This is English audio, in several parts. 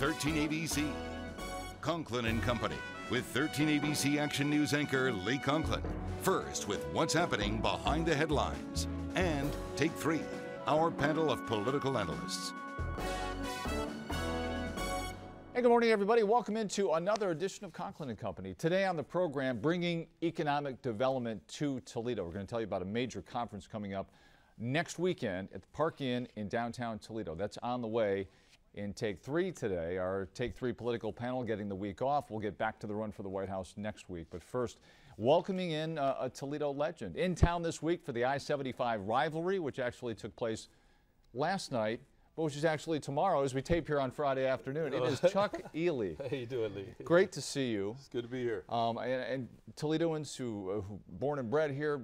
13 ABC. Conklin and Company with 13 ABC Action News anchor Lee Conklin. First with what's happening behind the headlines. And take three, our panel of political analysts. Hey, good morning, everybody. Welcome into another edition of Conklin and Company. Today on the program, bringing economic development to Toledo. We're going to tell you about a major conference coming up next weekend at the Park Inn in downtown Toledo. That's on the way in Take Three today. Our Take Three political panel getting the week off. We'll get back to the run for the White House next week. But first, welcoming in a, a Toledo legend in town this week for the I-75 rivalry, which actually took place last night, but which is actually tomorrow as we tape here on Friday afternoon. It is Chuck Ealey. How you doing, Lee? Great to see you. It's good to be here. Um, and, and, Toledoans who, uh, who born and bred here,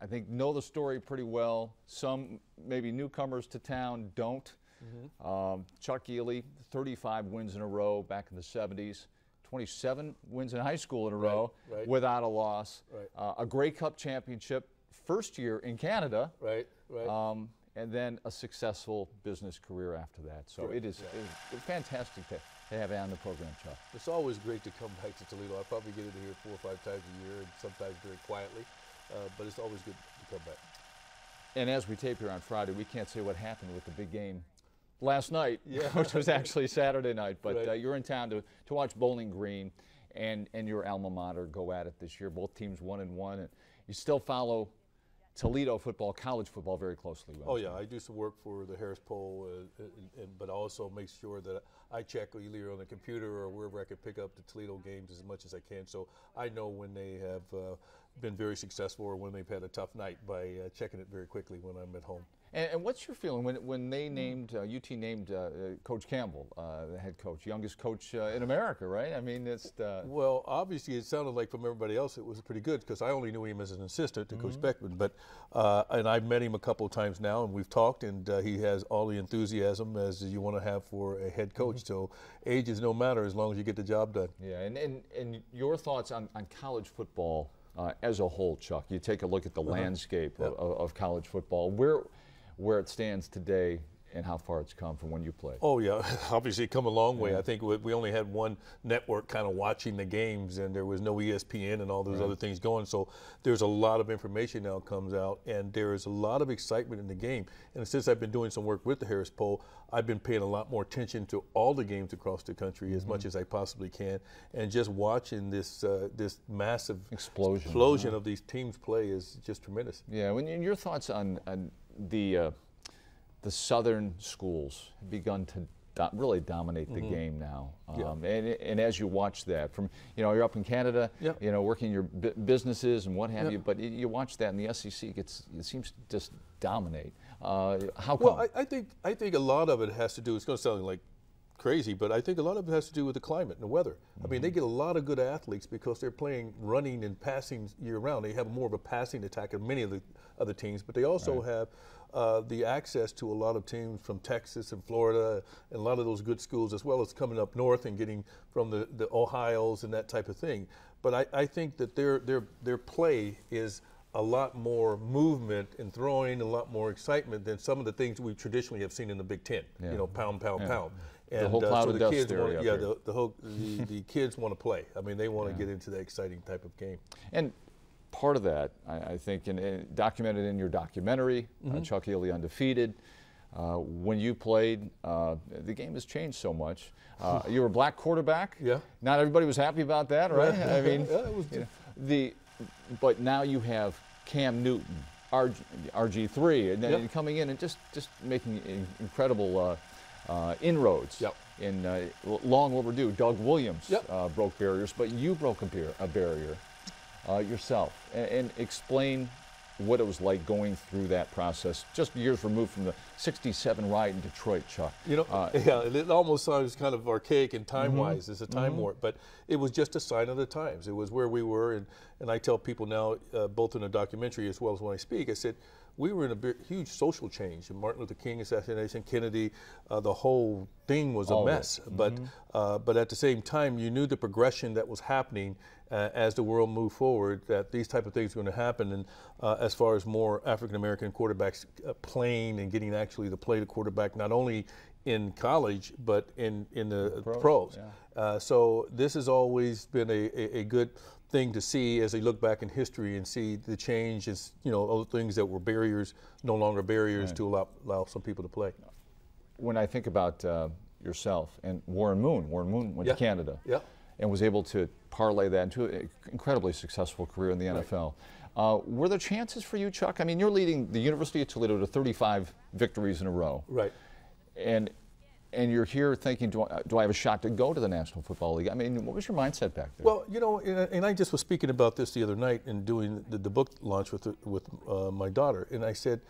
I think know the story pretty well. Some maybe newcomers to town don't. Mm-hmm. Um, Chuck Ealey, 35 wins in a row back in the 70s. 27 wins in high school in a row right, right. without a loss. Right. Uh, a Grey Cup championship, first year in Canada. Right, right. Um, and then a successful business career after that. So it is, yeah. it is fantastic to, to have on the program, Chuck. It's always great to come back to Toledo. I probably get into here four or five times a year and sometimes very quietly, uh, but it's always good to come back. And as we tape here on Friday, we can't say what happened with the big game last night, yeah. which was actually Saturday night. But right. uh, you're in town to, to watch Bowling Green and, and your alma mater go at it this year. Both teams one and one. And you still follow Toledo football, college football very closely. Oh yeah, I do some work for the Harris Poll, uh, and, and, but also make sure that I check either on the computer or wherever I can pick up the Toledo games as much as I can. So I know when they have uh, been very successful or when they've had a tough night by uh, checking it very quickly when I'm at home. And, and, what's your feeling when, when they named, uh, UT named uh, uh, Coach Campbell, uh, the head coach, youngest coach uh, in America, right? I mean, it's. Uh, well, obviously, it sounded like from everybody else it was pretty good because I only knew him as an assistant to mm -hmm. Coach. Beckman. But, and I've met him a couple of times now and we've talked, and he has all the enthusiasm as you want to have for a head coach. Mm -hmm. So age is no matter as long as you get the job done. Yeah, and, and, and your thoughts on, on college football as a whole, Chuck? You take a look at the -huh. landscape of, of college football. Where where it stands today and how far it's come from when you played. Oh yeah, obviously come a long way. Yeah. I think we only had one network kind of watching the games, and there was no ESPN and all those right. other things going. So there's a lot of information now comes out, and there is a lot of excitement in the game. And since I've been doing some work with the Harris Poll, I've been paying a lot more attention to all the games across the country mm -hmm. as much mm-hmm. as I possibly can, and just watching this uh, this massive explosion explosion of these teams play is just tremendous. Yeah. When your thoughts on, on the uh, the southern schools have begun to do really dominate the mm -hmm. game now. Um, yeah. and, and as you watch that, from you know you're up in Canada, yep. you know working your businesses and what have yep. you, but you watch that, and the SEC gets it seems to just dominate. Uh, how come? Well, I, I, think I think a lot of it has to do. It's going to sound like crazy, but I think a lot of it has to do with the climate and the weather. Mm -hmm. I mean, they mm-hmm. get a lot of good athletes because they're playing running and passing year round. They have more of a passing attack than many of the other teams, but they also right. have uh, the access to a lot of teams from Texas and Florida and a lot of those good schools, as well as coming up north and getting from the, the Ohio's and that type of thing. But I, I think that their, their, their play is a lot more movement and throwing, a lot more excitement than some of the things we traditionally have seen in the Big Ten. Yeah. You know, pound, pound, yeah. pound. And the whole cloud uh, so the kids want, yeah, the, the, whole the, the kids want to play. I mean, they want to yeah. get into that exciting type of game. And part of that, I, I think, in, in, documented in your documentary, mm -hmm. uh, Chuck Ealey Undefeated. Uh, when you played, uh, the game has changed so much. Uh, you were a black quarterback. Yeah. Not everybody was happy about that, right? I mean, yeah, was, you know, the, but now you have Cam Newton, RG, RG3, and then yep. coming in and just just making incredible uh, uh, inroads. Yep. In long overdue, Doug Williams yep. broke barriers, but you broke a, bar a barrier uh, yourself and, and, explain what it was like going through that process, just years removed from the 67 riot in Detroit, Chuck. You know, uh, yeah, it almost sounds kind of archaic and time-wise. Mm -hmm. It's a time mm -hmm. warp, but it was just a sign of the times. It was where we were, and, and I tell people now, uh, both in the documentary as well as when I speak, I said, we were in a big, huge social change. And Martin Luther King assassination, Kennedy, uh, the whole thing was a mess. Mm -hmm. But uh, but at the same time, you knew the progression that was happening uh, as the world moved forward. That these type of things were going to happen. And uh, as far as more African American quarterbacks uh, playing and getting actually to play the quarterback, not only in college, but in in the Pros, pros. yeah. Uh, so this has always been a, a, a good thing to see as they look back in history and see the change is you know other things that were barriers no longer barriers to allow allow some people to play. when I think about uh, yourself and Warren Moon, Warren Moon went Yeah. to Canada Yeah. and was able to parlay that into an incredibly successful career in the NFL. Uh, were there chances for you, Chuck? I mean, you're leading the University of Toledo to 35 victories in a row, Right. and and you're here thinking, do I, do I have a shot to go to the National Football League? I mean, what was your mindset back there? Well, you know, and, I just was speaking about this the other night and doing the, the book launch with with uh, my daughter, and I said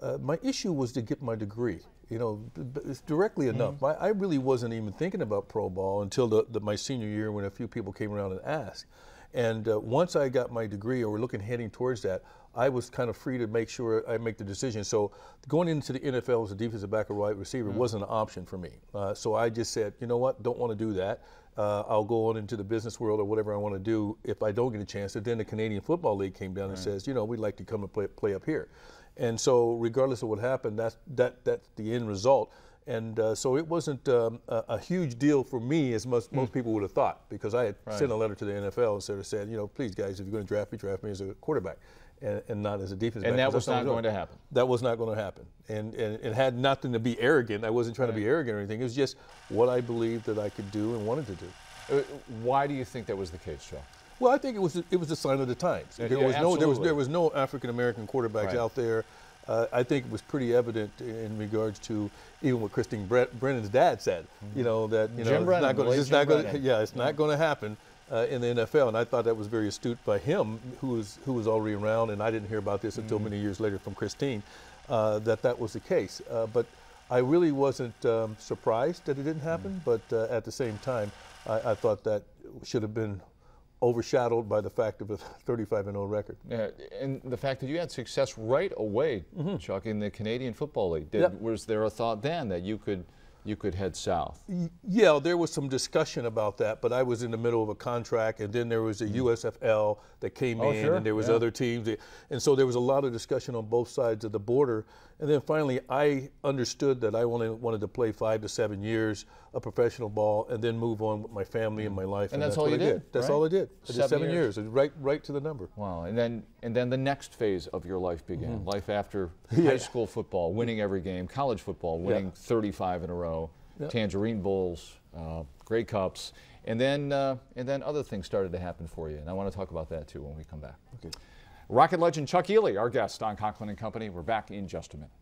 uh, my issue was to get my degree. You know, b- b- it's directly enough. I, I really wasn't even thinking about pro ball until the, the, my senior year when a few people came around and asked. And uh, once I got my degree, or we're looking heading towards that, I was kind of free to make sure I make the decision. So going into the NFL as a defensive back or wide receiver wasn't an option for me. Uh, so I just said, you know what, don't want to do that. Uh, I'll go on into the business world or whatever I want to do if I don't get a chance. And then the Canadian Football League came down and says, you know, we'd like to come and play, play up here. And so regardless of what happened, that's, that, that's the end result. And uh, so it wasn't um, a, a huge deal for me as most, most people would have thought because I had sent a letter to the NFL and sort of said, you know, please guys, if you're going to draft me, draft me as a quarterback and, and not as a defensive And that was not going to happen. That was not going to happen. And, and it had nothing to be arrogant. I wasn't trying to be arrogant or anything. It was just what I believed that I could do and wanted to do. Uh, Why do you think that was the case, Joe? Well, I think it was it was a sign of the times. There yeah, was no there was there was no African American quarterbacks Right. out there. Uh, I think it was pretty evident in regards to even what Christine Brennan's dad said. You know that you know Jim it's Brennan, not going it's not going yeah it's not going to happen uh, in the NFL. And I thought that was very astute by him, who was who was already around. And I didn't hear about this until Mm-hmm. many years later from Christine uh, that that was the case. Uh, but I really wasn't um, surprised that it didn't happen. Mm. But uh, at the same time, I, I thought that should have been overshadowed by the fact of a 35 and 0 record. Yeah, and the fact that you had success right away, Chuck, in the Canadian Football League. Did, Yep. Was there a thought then that you could you could head south? Yeah, there was some discussion about that, but I was in the middle of a contract, and then there was a hmm. USFL that came. Oh, in, sure, and there was yeah. other teams, and so there was a lot of discussion on both sides of the border. And then finally, I understood that I wanted, wanted to play five to seven years of professional ball, and then move on with my family and my life. Mm. And that's all what you I did, That's right? all I did. I did Seven seven, years. years, right, right to the number. Wow, and then and then the next phase of your life began. Life after. Yeah. high school football, winning every game, college football, winning 35 in a row, Yeah. Tangerine Bowls, uh, Grey Cups, and then uh, and then other things started to happen for you. And I want to talk about that too when we come back. Okay. Rocket legend Chuck Ealey, our guest on Conklin and Company. We're back in just a minute.